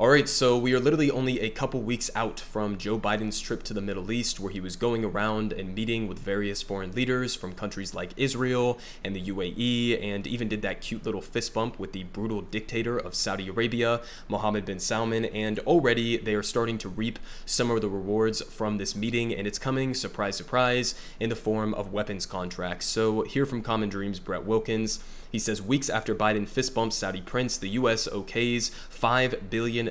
All right, so we are literally only a couple weeks out from Joe Biden's trip to the Middle East, where he was going around and meeting with various foreign leaders from countries like Israel and the UAE, and even did that cute little fist bump with the brutal dictator of Saudi Arabia, Mohammed bin Salman. And already they are starting to reap some of the rewards from this meeting, and it's coming, surprise, surprise, in the form of weapons contracts. So, here from Common Dreams, Brett Wilkins. He says weeks after Biden fist bumps Saudi prince, the U.S. okays $5 billion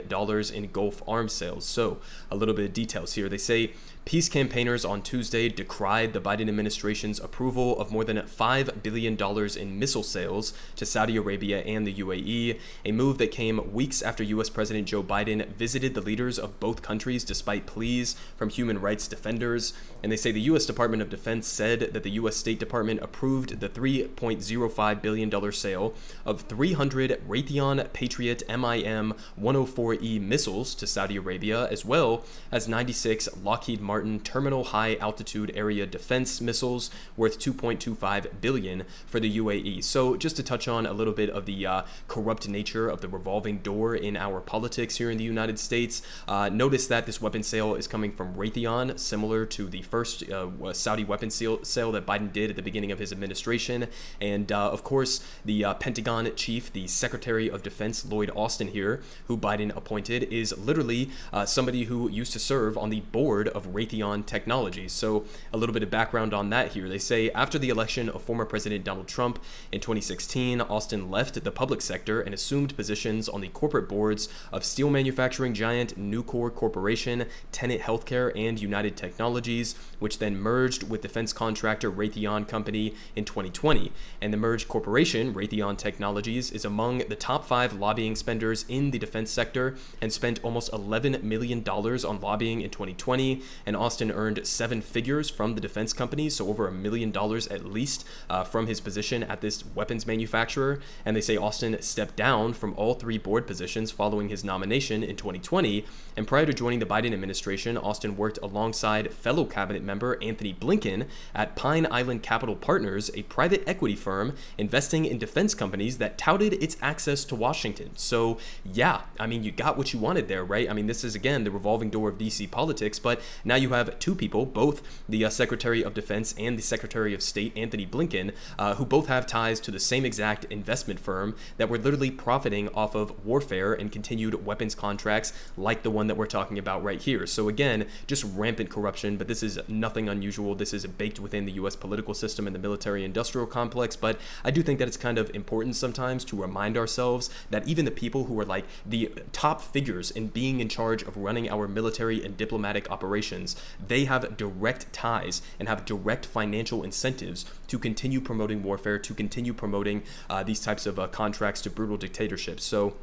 in Gulf arms sales. So, a little bit of details here. They say Peace campaigners on Tuesday decried the Biden administration's approval of more than $5 billion in missile sales to Saudi Arabia and the UAE, a move that came weeks after U.S. President Joe Biden visited the leaders of both countries despite pleas from human rights defenders. And they say the U.S. Department of Defense said that the U.S. State Department approved the $3.05 billion sale of 300 Raytheon Patriot MIM 104E missiles to Saudi Arabia, as well as 96 Lockheed Martin terminal high altitude area defense missiles worth 2.25 billion for the UAE. So just to touch on a little bit of the uh, corrupt nature of the revolving door in our politics here in the United States, uh, notice that this weapon sale is coming from Raytheon, similar to the first uh, Saudi weapon sale, sale that Biden did at the beginning of his administration. And uh, of course, the uh, Pentagon chief, the Secretary of Defense Lloyd Austin here, who Biden appointed, is literally uh, somebody who used to serve on the board of Raytheon Technologies. So, a little bit of background on that here. They say after the election of former President Donald Trump in 2016, Austin left the public sector and assumed positions on the corporate boards of steel manufacturing giant Nucor Corporation, Tenet Healthcare, and United Technologies, which then merged with defense contractor Raytheon Company in 2020. And the merged corporation, Raytheon Technologies, is among the top five lobbying spenders in the defense sector and spent almost $11 million on lobbying in 2020 and Austin earned seven figures from the defense companies, so over a million dollars at least uh, from his position at this weapons manufacturer. And they say Austin stepped down from all three board positions following his nomination in 2020. And prior to joining the Biden administration, Austin worked alongside fellow cabinet member Antony Blinken at Pine Island Capital Partners, a private equity firm investing in defense companies that touted its access to Washington. So, yeah, I mean, you got what you wanted there, right? I mean, this is again the revolving door of DC politics, but now you have two people, both the uh, Secretary of Defense and the Secretary of State, Antony Blinken, uh, who both have ties to the same exact investment firm that were literally profiting off of warfare and continued weapons contracts like the one that we're talking about right here. So, again, just rampant corruption, but this is nothing unusual. This is baked within the U.S. political system and the military industrial complex. But I do think that it's kind of important sometimes to remind ourselves that even the people who are like the top figures in being in charge of running our military and diplomatic operations they have direct ties and have direct financial incentives to continue promoting warfare, to continue promoting uh, these types of uh, contracts to brutal dictatorships. So,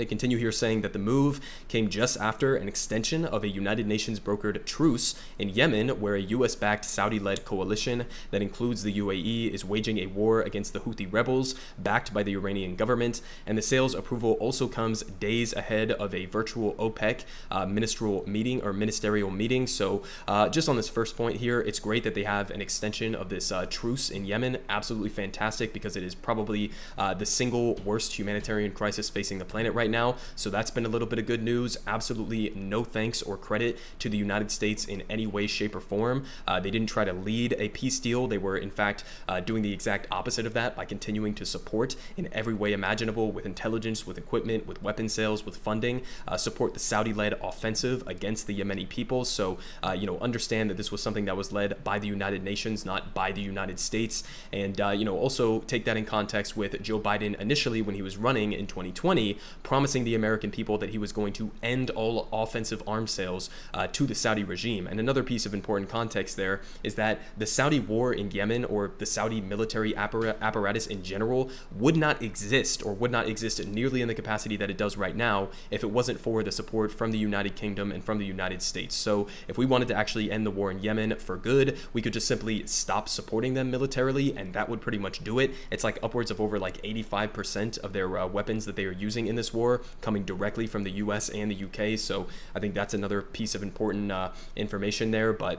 they continue here saying that the move came just after an extension of a United Nations brokered truce in Yemen, where a U.S. backed Saudi led coalition that includes the UAE is waging a war against the Houthi rebels, backed by the Iranian government. And the sales approval also comes days ahead of a virtual OPEC uh, ministerial meeting or ministerial meeting. So, uh, just on this first point here, it's great that they have an extension of this uh, truce in Yemen. Absolutely fantastic because it is probably uh, the single worst humanitarian crisis facing the planet right right now. So that's been a little bit of good news. Absolutely no thanks or credit to the United States in any way, shape, or form. Uh, they didn't try to lead a peace deal. They were, in fact, uh, doing the exact opposite of that by continuing to support in every way imaginable with intelligence, with equipment, with weapon sales, with funding, uh, support the Saudi led offensive against the Yemeni people. So, uh, you know, understand that this was something that was led by the United Nations, not by the United States. And, uh, you know, also take that in context with Joe Biden initially when he was running in 2020 promising the American people that he was going to end all offensive arms sales uh, to the Saudi regime. And another piece of important context there is that the Saudi war in Yemen or the Saudi military apparatus in general would not exist or would not exist nearly in the capacity that it does right now if it wasn't for the support from the United Kingdom and from the United States. So if we wanted to actually end the war in Yemen for good, we could just simply stop supporting them militarily and that would pretty much do it. It's like upwards of over like 85% of their uh, weapons that they are using in this war war coming directly from the US and the UK. So I think that's another piece of important uh, information there. But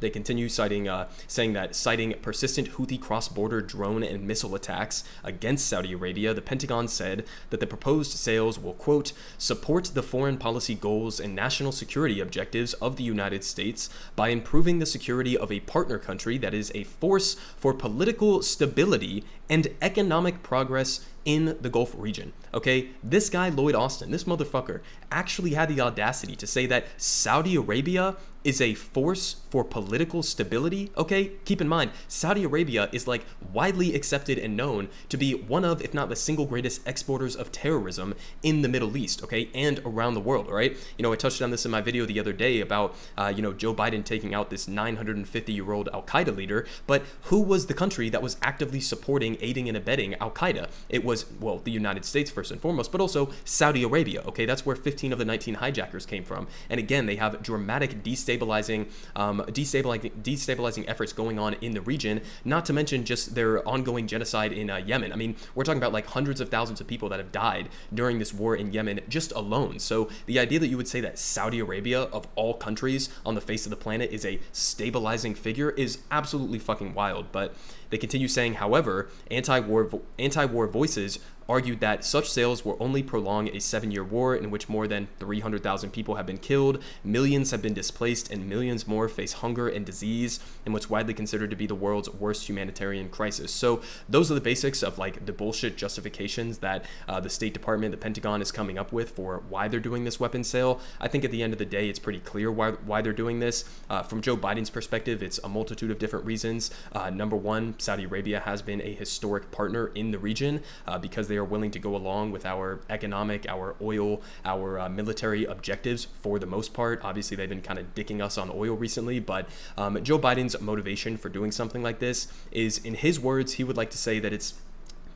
They continue citing, uh, saying that citing persistent Houthi cross-border drone and missile attacks against Saudi Arabia, the Pentagon said that the proposed sales will quote support the foreign policy goals and national security objectives of the United States by improving the security of a partner country that is a force for political stability and economic progress in the Gulf region. Okay, this guy, Lloyd Austin, this motherfucker, actually had the audacity to say that Saudi Arabia is a force for political stability. Okay, keep in mind, Saudi Arabia is like widely accepted and known to be one of, if not the single greatest exporters of terrorism in the Middle East, okay, and around the world, all right? You know, I touched on this in my video the other day about, uh, you know, Joe Biden taking out this 950 year old Al Qaeda leader, but who was the country that was actively supporting, aiding, and abetting Al Qaeda? It was, well, the United States first and foremost, but also Saudi Arabia, okay? That's where 15 of the 19 hijackers came from. And again, they have dramatic destabilizing, um, destabilizing, destabilizing efforts going on in the region, not to mention just their ongoing genocide in uh, Yemen. I mean, we're talking about like hundreds of thousands of people that have died during this war in Yemen just alone. So the idea that you would say that Saudi Arabia, of all countries on the face of the planet, is a stabilizing figure is absolutely fucking wild. But they continue saying, however, anti-war anti-war voices is argued that such sales will only prolong a seven year war in which more than 300,000 people have been killed, millions have been displaced, and millions more face hunger and disease in what's widely considered to be the world's worst humanitarian crisis. So, those are the basics of like the bullshit justifications that uh, the State Department, the Pentagon is coming up with for why they're doing this weapon sale. I think at the end of the day, it's pretty clear why, why they're doing this. Uh, from Joe Biden's perspective, it's a multitude of different reasons. Uh, number one, Saudi Arabia has been a historic partner in the region uh, because they they are willing to go along with our economic, our oil, our uh, military objectives for the most part. Obviously, they've been kind of dicking us on oil recently, but um, Joe Biden's motivation for doing something like this is, in his words, he would like to say that it's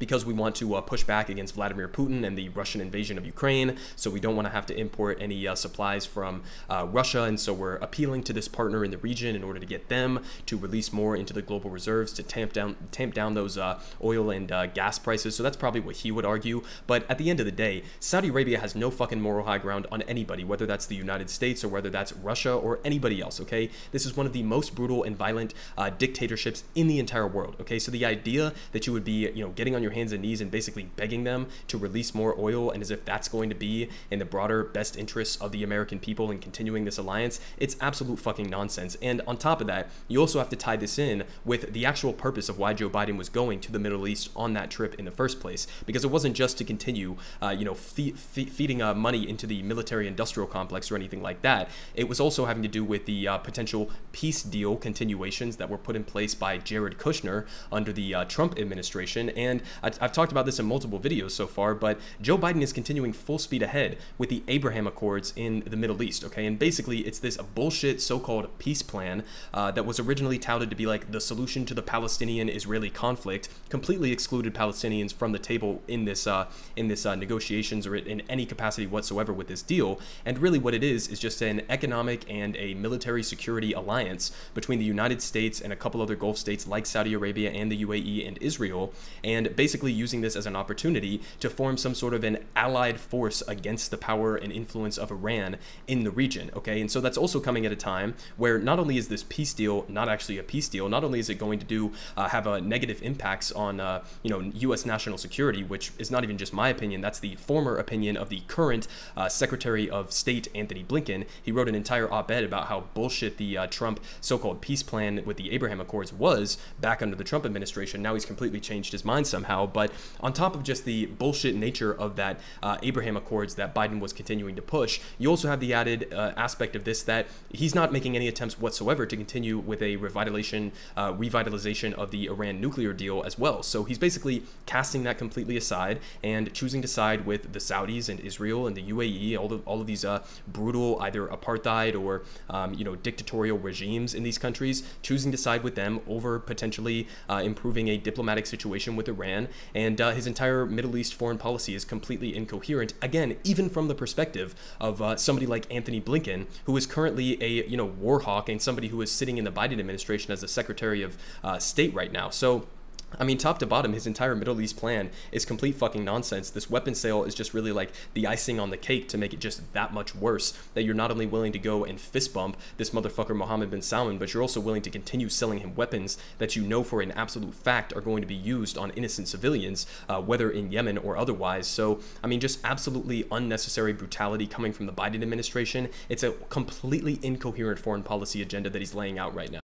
because we want to uh, push back against Vladimir Putin and the Russian invasion of Ukraine. So we don't want to have to import any uh, supplies from uh, Russia. And so we're appealing to this partner in the region in order to get them to release more into the global reserves to tamp down tamp down those uh, oil and uh, gas prices. So that's probably what he would argue. But at the end of the day, Saudi Arabia has no fucking moral high ground on anybody, whether that's the United States or whether that's Russia or anybody else. Okay, this is one of the most brutal and violent uh, dictatorships in the entire world. Okay, so the idea that you would be you know getting on your your hands and knees and basically begging them to release more oil and as if that's going to be in the broader best interests of the American people and continuing this alliance, it's absolute fucking nonsense. And on top of that, you also have to tie this in with the actual purpose of why Joe Biden was going to the Middle East on that trip in the first place, because it wasn't just to continue, uh, you know, fe- fe- feeding uh, money into the military-industrial complex or anything like that. It was also having to do with the uh, potential peace deal continuations that were put in place by Jared Kushner under the uh, Trump administration. And I've talked about this in multiple videos so far, but Joe Biden is continuing full speed ahead with the Abraham Accords in the Middle East, okay? And basically, it's this bullshit so called peace plan uh, that was originally touted to be like the solution to the Palestinian Israeli conflict, completely excluded Palestinians from the table in this, uh, in this uh, negotiations or in any capacity whatsoever with this deal. And really, what it is, is just an economic and a military security alliance between the United States and a couple other Gulf states like Saudi Arabia and the UAE and Israel. And basically, basically using this as an opportunity to form some sort of an allied force against the power and influence of Iran in the region. Okay, and so that's also coming at a time where not only is this peace deal not actually a peace deal, not only is it going to do uh, have a negative impacts on uh, you know U.S. national security, which is not even just my opinion, that's the former opinion of the current uh, Secretary of State Antony Blinken. He wrote an entire op-ed about how bullshit the uh, Trump so-called peace plan with the Abraham Accords was back under the Trump administration. Now he's completely changed his mind somehow now. But on top of just the bullshit nature of that uh, Abraham Accords that Biden was continuing to push, you also have the added uh, aspect of this that he's not making any attempts whatsoever to continue with a revitalization, uh, revitalization of the Iran nuclear deal as well. So he's basically casting that completely aside and choosing to side with the Saudis and Israel and the UAE, all of all of these uh, brutal either apartheid or um, you know dictatorial regimes in these countries, choosing to side with them over potentially uh, improving a diplomatic situation with Iran and uh, his entire Middle East foreign policy is completely incoherent. Again, even from the perspective of uh, somebody like Antony Blinken, who is currently a you know war hawk and somebody who is sitting in the Biden administration as the Secretary of uh, State right now. So I mean, top to bottom, his entire Middle East plan is complete fucking nonsense. This weapon sale is just really like the icing on the cake to make it just that much worse. That you're not only willing to go and fist bump this motherfucker Mohammed bin Salman, but you're also willing to continue selling him weapons that you know for an absolute fact are going to be used on innocent civilians, uh, whether in Yemen or otherwise. So, I mean, just absolutely unnecessary brutality coming from the Biden administration. It's a completely incoherent foreign policy agenda that he's laying out right now.